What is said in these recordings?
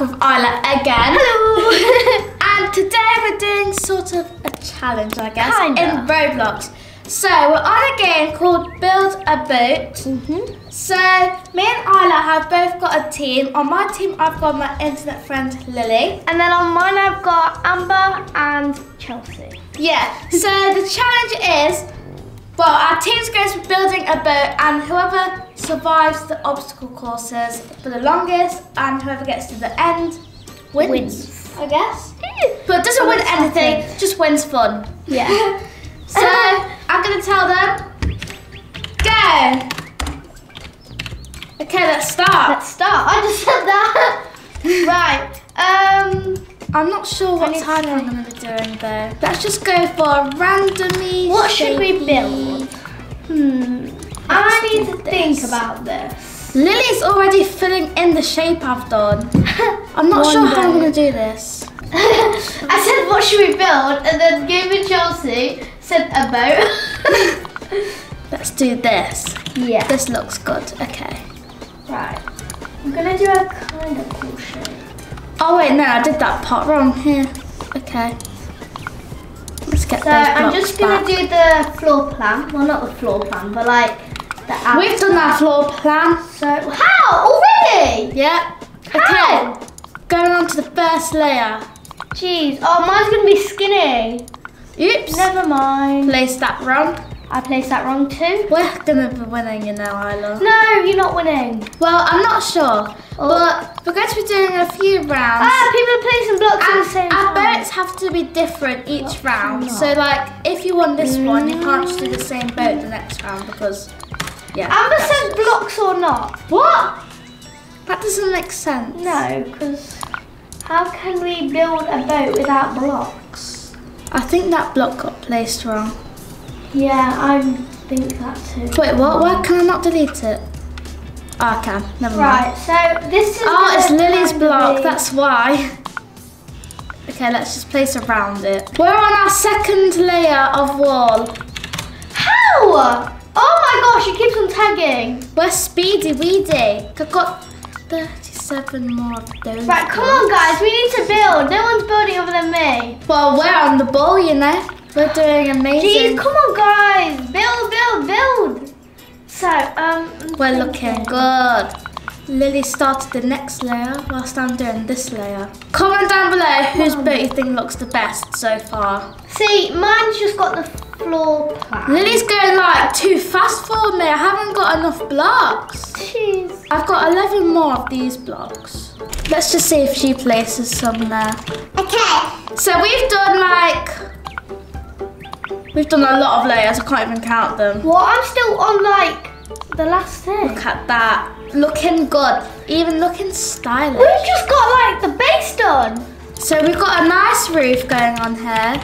back with Isla again. Hello. and today we're doing sort of a challenge, I guess, Kinda. in Roblox. So we're on a game called Build a Boat. Mm-hmm. So me and Isla have both got a team. On my team, I've got my internet friend Lily. And then on mine, I've got Amber and Chelsea. Yeah. So the challenge is, well, our team's going to be building a boat, and whoever survives the obstacle courses for the longest, and whoever gets to the end, wins. Wins. I guess. But doesn't win anything, just wins fun. Yeah. So I'm gonna tell them, go. Okay, let's start. Let's start. I just said that. right. Um. I'm not sure what time I'm gonna be doing though. Let's just go for a randomly. What should we build? Hmm. I need to think about this. Lily's already filling in the shape I've done. I'm not One sure how I'm gonna do this. I said, what should we build? And then Game and Chelsea said a boat. Let's do this. yeah. This looks good. Okay. Right. I'm gonna do a kind of cool shape. Oh wait, no, I did that part wrong here. Okay. Let's get So I'm just gonna back. do the floor plan. Well, not the floor plan, but like the. We've done our floor plan. So how already? Yeah. How? Okay. Going on to the first layer. Jeez. Oh, mine's gonna be skinny. Oops. Never mind. Place that wrong. I placed that wrong too. We're gonna be winning, you know, Isla. No, you're not winning. Well, I'm not sure, Oh. but we're going to be doing a few rounds. Ah, people are placing blocks at the same our boats have to be different each Blocks round. So, like, if you won this one, you can't just do the same boat the next round because, yeah. Amber said blocks or not. What? That doesn't make sense. No, because how can we build a boat without blocks? I think that block got placed wrong. Yeah, I think that too. Wait, what? Why can I not delete it? Oh, I can. Never mind. Right, so this is. Oh, it's Lily's block. be- That's why. Okay, let's just place around it. We're on our second layer of wall. How? Oh my gosh, it keeps on tagging. We're speedy weedy. I've got 37 more of those. Right, come on, guys, we need to build. No one's building other than me. Well, we're on the ball, you know. We're doing Jeez, amazing. come on, guys, build, build, build. So, um, We're looking good. Lily started the next layer whilst I'm doing this layer. Comment down below whose boat you think looks the best so far. See, mine's just got the floor plan. Lily's going like too fast for me. I haven't got enough blocks. Jeez. I've got 11 more of these blocks. Let's just see if she places some there. Okay. So we've done like, we've done a lot of layers. I can't even count them. Well, I'm still on like the last thing. Look at that. Looking good. Even looking stylish. We've just got like the base done. So we've got a nice roof going on here.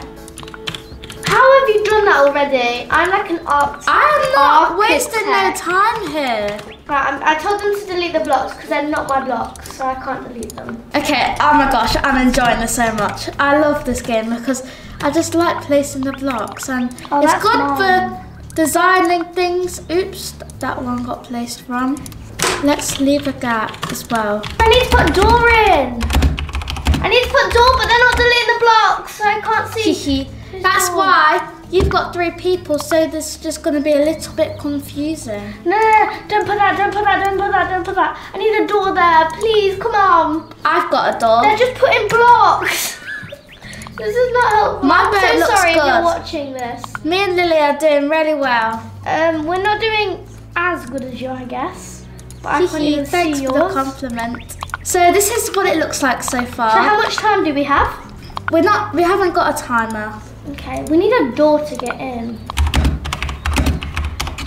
How have you done that already? I'm like an art. I'm not Architect. wasting no time here. Right, I'm, I told them to delete the blocks because they're not my blocks, so I can't delete them. Okay, oh my gosh, I'm enjoying this so much. I love this game because I just like placing the blocks and Oh, it's good mine. for designing things. Oops, that one got placed wrong. Let's leave a gap as well. I need to put door in. I need to put door, but they're not deleting the blocks, so I can't see. That's door? why you've got three people, so this is just going to be a little bit confusing. no, don't put that, don't put that, don't put that, don't put that. I need a door there, please, come on. I've got a door. They're just putting blocks. this is not helpful. My I'm so looks sorry if you're watching this. Me and Lily are doing really well. Um, we're not doing as good as you, I guess. But I can't even Thanks see for the compliment. So this is what it looks like so far. So how much time do we have? We're not. We haven't got a timer. Okay, we need a door to get in.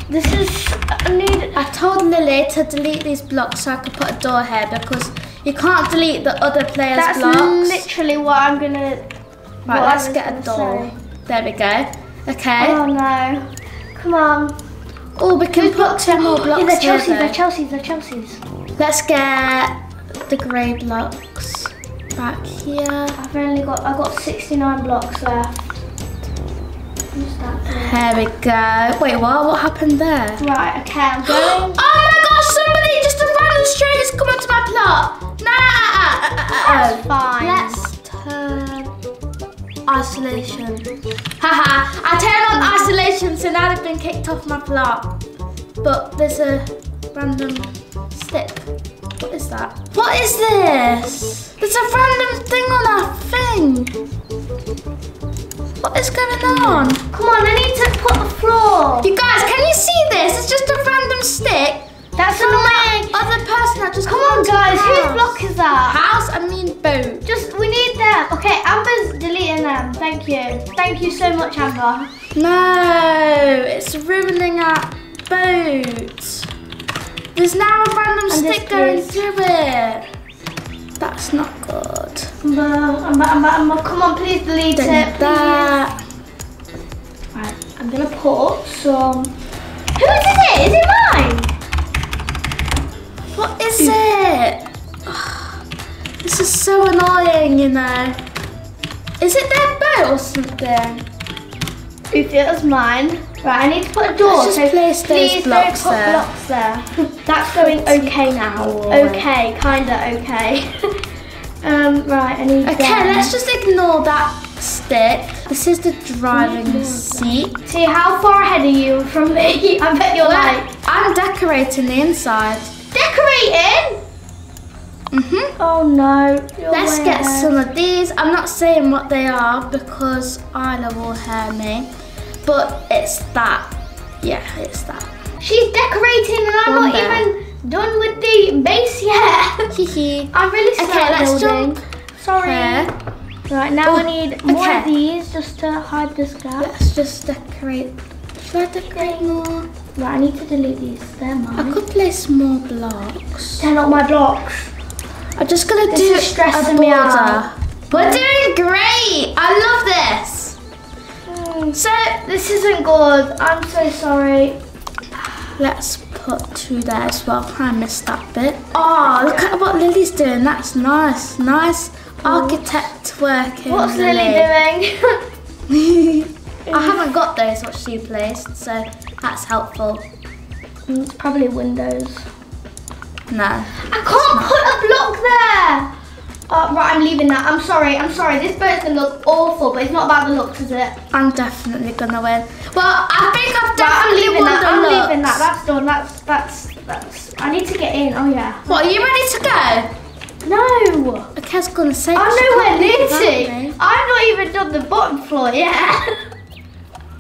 This is I need. I told Lily to delete these blocks so I could put a door here because you can't delete the other players' That's blocks. literally what I'm gonna. right, let's get a door. say. There we go. Okay. Oh no! Come on. Oh, we can put two more Yeah, blocks they're here. Chelsea's. They're. Chelsea's. They're Chelsea's. Let's get the grey blocks back here. I've only got. I've got 69 blocks left. That? There we go. Wait, what? What happened there? Right. Okay. I'm going. oh my gosh! Somebody just a random stranger has come onto my plot. Nah. Uh, uh, uh, That's fine. Let's turn isolation. Haha, I turned on isolation so now they've been kicked off my block. But there's a random stick. What is that? What is this? There's a random thing on our thing. What is going on? Come on, I need to put the floor. You guys, can you see this? It's just a random stick. That's From annoying. that other person that just Come on, guys. Whose block is that? House, I mean boat. Just, we need them. Okay, Amber's deleting them. Thank you. Thank you so much, Amber. No, it's ruining our boat. There's now a random And stick going through it. That's not good. Come on, please delete it. Please. Right, I'm gonna put some. Whose is it? Is it mine? What is it? This is so annoying, you know. Is it their boat or something? If it was mine. Right, I need to put a door. Let's just place those please blocks don't put there. blocks there. That's going okay now. Alright. Okay, kinda okay. um, right, I need. Okay, them. let's just ignore that stick. This is the driving seat. see how far ahead are you from me. I bet you're like I'm decorating the inside. decorating. Mm-hmm. Oh no. Let's get ahead. some of these. I'm not saying what they are because Isla will hear me, but it's that. Yeah, it's that. She's decorating, and I'm One not there. even done with the base yet. I'm really slow Okay, let's building. jump Sorry. here. Right now, oh, I Oh, need more okay. of these just to hide this gap. Let's just decorate. Should I decorate more? Right, I need to delete these. They're mine. I could place more blocks. They're not my blocks. I'm just gonna This do is stressing a me out. We're doing great. I love this. Hmm. So this isn't good. I'm so sorry. Let's put two there as well. I missed that bit. Oh, look at what Lily's doing. That's nice. Nice architect working. What's Lily doing? I haven't got those what she placed, so that's helpful. it's probably Windows. No. I can't put a block there. Oh, right, I'm leaving that. I'm sorry. I'm sorry. This boat's gonna look awful, but it's not about the looks, is it? I'm definitely gonna win. Well, I think I've Right, I'm definitely leaving won that. I'm looks. leaving that. That's done. That's that's that's. I need to get in. Oh yeah. What, are you ready to go? No. Okay, I was gonna say. I'm nowhere near to. I've not even done the bottom floor yet.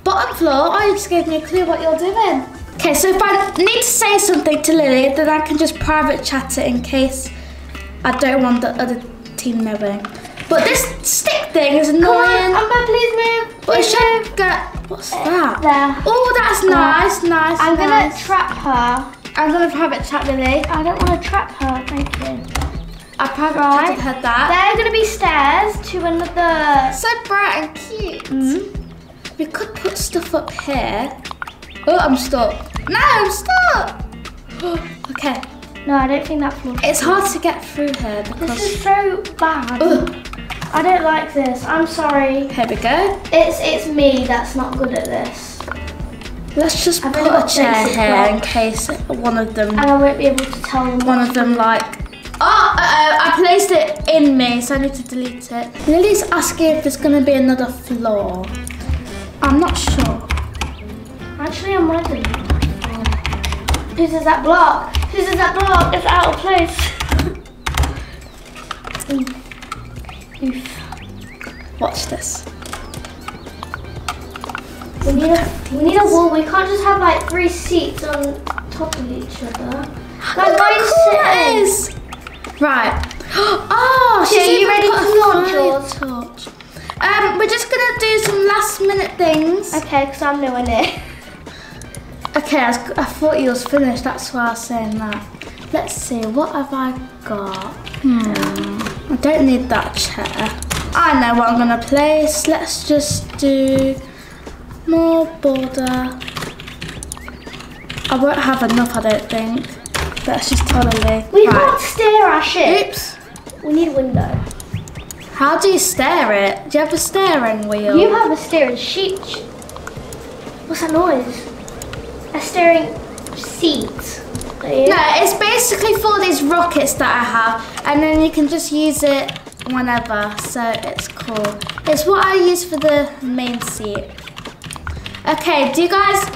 Bottom floor? Oh, you just gave me a clue what you're doing. Okay, so if I need to say something to Lily, then I can just private chat it in case I don't want the other team knowing. But this stick thing is Come on, annoying. Amber, please move. But it Please move. should get. What's that? There. Oh, that's nice, nice. I'm gonna trap her. I'm gonna private chat Lily. I don't want to trap her. Thank you. I private Right. chatted her that. There are gonna be stairs to another. So bright and cute. Mm. We could put stuff up here. Oh, I'm stuck. No, I'm stuck. okay. No, I don't think that floor. It's hard to get through here This because. is so bad. Ugh. I don't like this. I'm sorry. Here we go. It's it's me that's not good at this, Let's just I've put a chair here in case one of them, and I won't be able to tell them. one of them like. Oh, uh-oh, I placed it in me, so I need to delete it. Lily's asking if there's gonna be another floor. I'm not sure. Actually, I'm ready. Whose is that block? Whose is that block? It's out of place. Oof. Watch this. We need a we need a wall. We can't just have like three seats on top of each other. How cool that Right. Oh, she's Yeah, you ready to a launch yours? torch. Um, we're just gonna do some last minute things. Okay, because I'm nowhere near. Okay, I, was, I thought you was finished. That's why I was saying that. Let's see. What have I got? Hmm. I don't need that chair. I know what I'm gonna place. Let's just do more border. I won't have enough, I don't think. Let's just totally. We right. can't steer our ship. Oops. We need a window. How do you steer it? Do you have a steering wheel? You have a steering sheet. What's that noise? A steering seat. No, it's basically for these rockets that I have, and then you can just use it whenever. So it's cool. It's what I use for the main seat. Okay, do you guys?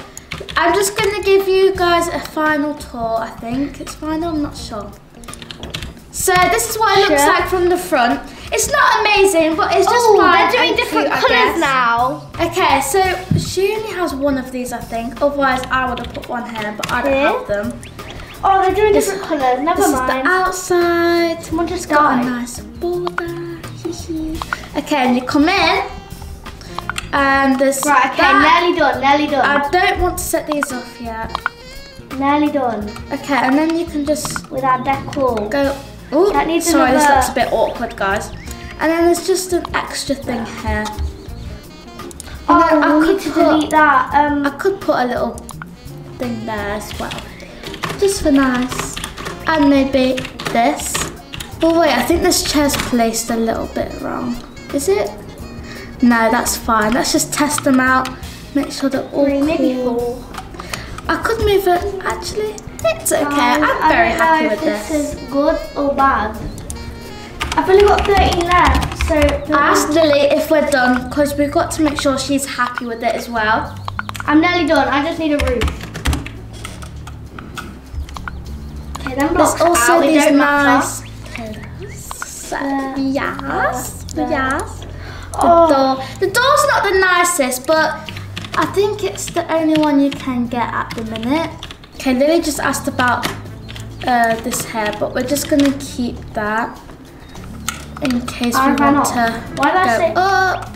I'm just gonna give you guys a final tour. I think it's final. I'm not sure. So this is what it looks Sure. like from the front. It's not amazing, but it's just Oh, fine. they're doing different colours now. Okay, so she only has one of these, I think. Otherwise, I would have put one here, but I don't have them. Oh, they're doing This- different colours. Never This mind. is the outside. Someone just Got a nice border. Okay, and you come in, and there's Right, okay, that. nearly done, nearly done. I don't want to set these off yet. nearly done. Okay, and then you can just With our decor. go. Oh, That needs sorry, this another- looks a bit awkward, guys. And then there's just an extra thing here. I Oh, we could need to put- delete that. I Um, could put a little thing there as well, just for nice. And maybe this. Oh wait, I think this chair's placed a little bit wrong. Is it? No, that's fine. Let's just test them out. Make sure they're all three, maybe cool. four. I could move it. Actually, it's okay. Um, I'm I very don't know happy if with this. this. is good or bad. I've only got 13 left, so I asked Lily if we're done because we've got to make sure she's happy with it as well. I'm nearly done. I just need a roof. Okay, then blocks There's also out. These nice pillars. Yes, yes. The Oh. door. The door's not the nicest, but I think it's the only one you can get at the minute. Okay, Lily just asked about uh, this hair, but we're just gonna keep that in case I we want to Why did I say- up.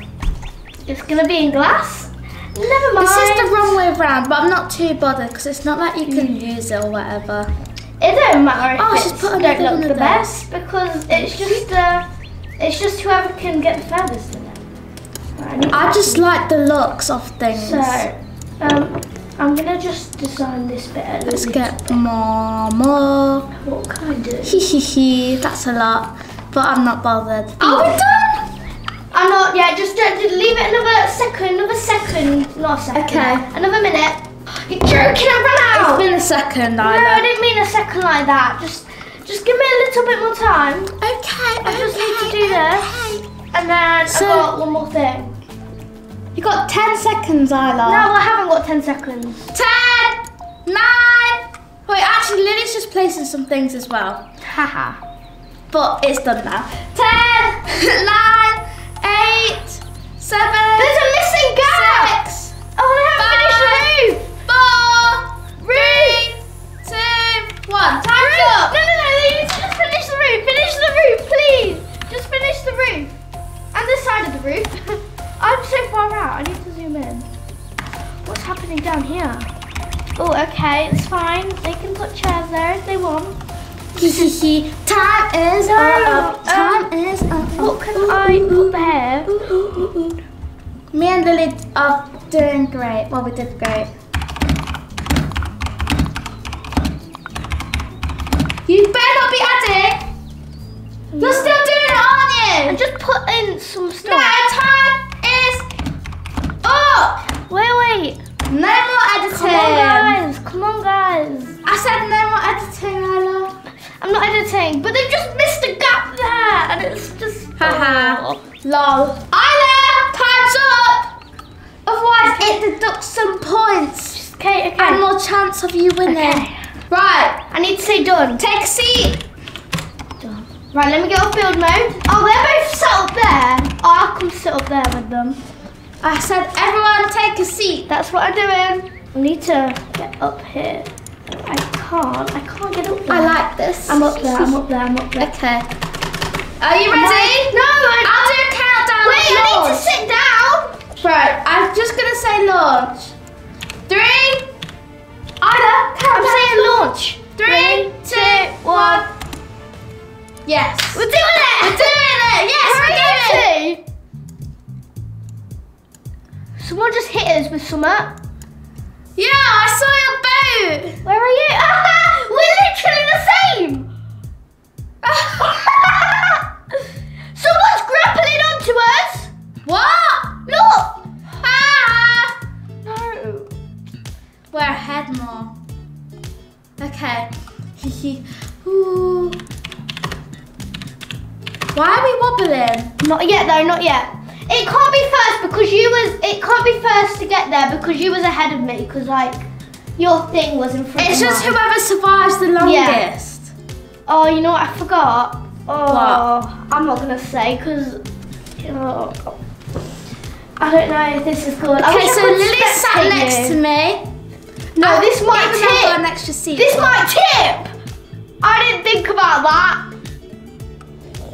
It's gonna be in glass. Never mind. This is the wrong way round, but I'm not too bothered because it's not like you can use it or whatever. It don't matter if Oh, it's she's put don't look the those. best because it's just uh, it's just whoever can get the furthest in it. I, I just like the looks of things. so um, I'm gonna just design this bit. Let's get more, more. What can I do? Hee hee hee, that's a lot, but I'm not bothered. Are we done? I'm not yeah, Just, just leave it another second. Another second. Not a second. Okay. Another minute. You're joking. I ran It's out. been a second, no, I didn't mean a second like that. Just, just give me a little bit more time. Okay, I just need to okay, do this. And then So- I've got one more thing. You got 10 seconds, Isla. No, I haven't got 10 seconds. 10, 9. Wait, actually, Lily's just placing some things as well. Haha. But it's done now. 10, doing great. Well, we did great. You better not be adding. You're still doing it, aren't you? just put in some No, stuff. time is up. Wait, wait. No more editing. Come on, guys. Come on, guys. I said no more editing, Isla. I'm not editing, but they've just missed a gap there, and it's just. Haha. Oh. Lol. Isla, time's up. Otherwise, some points Okay, okay. and more chance of you winning. Okay. Right. I need to say done. Take a seat. Done. Right, let me get off build mode. Oh, they're both set up there. Oh, I'll come sit up there with them. I said everyone take a seat. That's what I'm doing. I need to get up here. I can't. I can't get up there. I like this. I'm up there. I'm up there. I'm up there. Okay. Are you ready? No, I. I'll do a countdown. Wait, I need to sit down. Right, I'm just gonna say launch. Three. Ida, I'm saying launch. Three, two, one. Yes. We're doing it. We're doing it. Yes, we're doing it. Someone just hit us with some up. Yeah, I saw your boat. Where are you? We're literally the Okay. Ooh. Why are we wobbling? Not yet though, not yet. It can't be first because you was. It can't be first to get there because you was ahead of me. Because like your thing was in front. It's just mine. whoever survives the longest. Oh, you know what? I forgot. Oh, I'm not gonna say because. Oh, I don't know if this is good. Okay, so Lily sat next you. to me. No, this might Even though I've got tip. an extra seat. This might tip. I didn't think about that.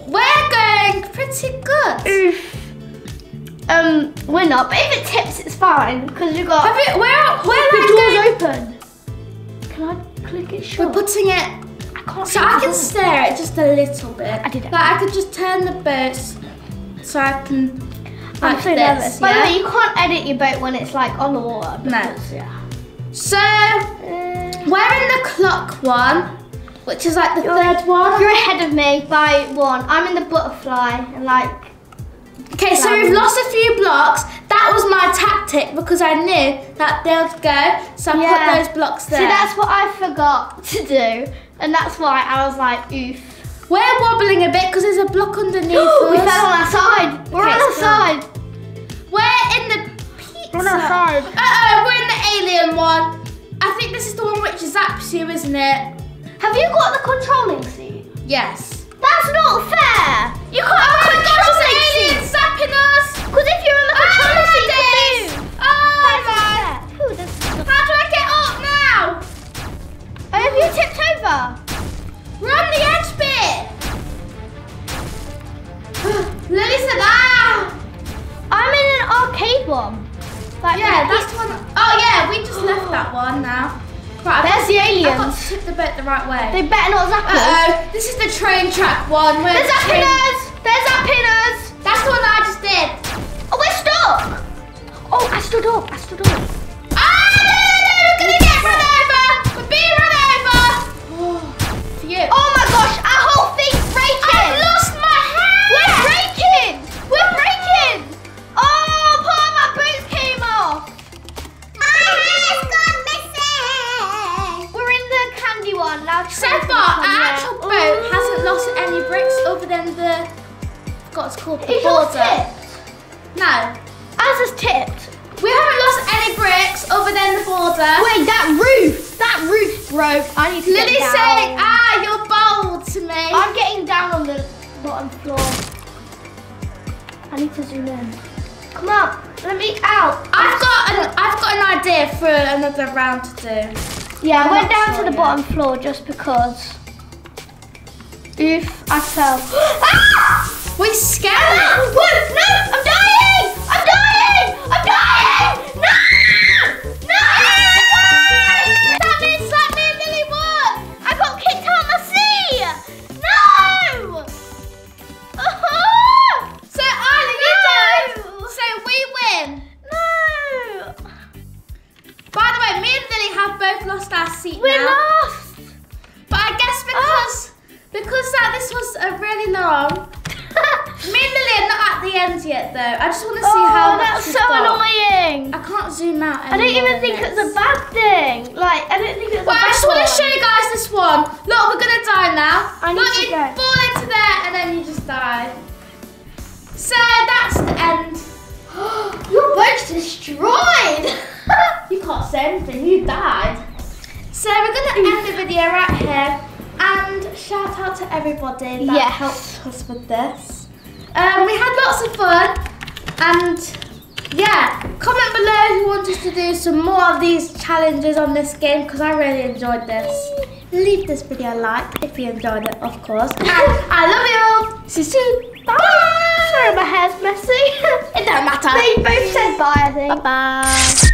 We're going pretty good. Oof. Um, we're not. But if it tips, it's fine because you got. Have you, we're we're the door's going, open. Can I click it We're putting it I can't. so I can stare it just a little bit. I did it. Like I could just turn the boats so I can. I'm so this, nervous. By the way, you can't edit your boat when it's like on the water. No. Yeah. So we're in the clock one, which is like the third one. You're ahead of me by one. I'm in the butterfly and like. Okay, so we've lost a few blocks. That was my tactic because I knew that they would go, so I Yeah. put those blocks there. See, that's what I forgot to do, and that's why I was like, oof. We're wobbling a bit because there's a block underneath we us. fell on our side. We're Okay, on our side. We're in the. We're on our side. Uh-oh, uh, we're in the alien one. I think this is the one which zaps you, isn't it? Have you got the controlling seat? Yes. That's not fair. One. They're zapping train- us. They're zapping us. That's the one that I just did. Oh, we're stuck. Oh, I stood up. I stood up. What it's called. The border. tipped? No. Ours is tipped. We haven't lost any bricks other than the border. Wait, that roof. That roof broke. I need to get Lily's down. saying, ah, you're bold to me. I'm getting down on the bottom floor. I need to zoom in. Come on, let me out. I've got an, I've got an idea for another round to do. Yeah, I went down sure to the yet. bottom floor just because. Oof, I fell. ah! We scared Ah! Whoa, no, I'm dying! I'm dying! I'm dying! No! No! That means that me Lily won. I got kicked out of the sea! No! Ah! So Isla, you don't. So we win. No! By the way, me and Lily have both lost our seat We now. lost! But I guess because because that this was a really long. Me and Lily are not at the end yet though. I just want to see oh, how that's so got. annoying! I can't zoom out. I don't even think it's a bad thing. Like, I don't think it's Well, a bad I just want to show you guys this one. Look, we're gonna die now. I need Look, to you go. fall into there and then you just die. So that's the end. Your boat's destroyed! You can't say anything. You died. So we're gonna end the video right here and shout out to everybody that Yes. helped us with this. Um, we had lots of fun and yeah, comment below if you want us to do some more of these challenges on this game because I really enjoyed this. Leave this video a like if you enjoyed it, of course. And I love you all. See you soon. Bye. Sorry, my hair's messy. It don't matter. they both said bye, I think. Bye bye.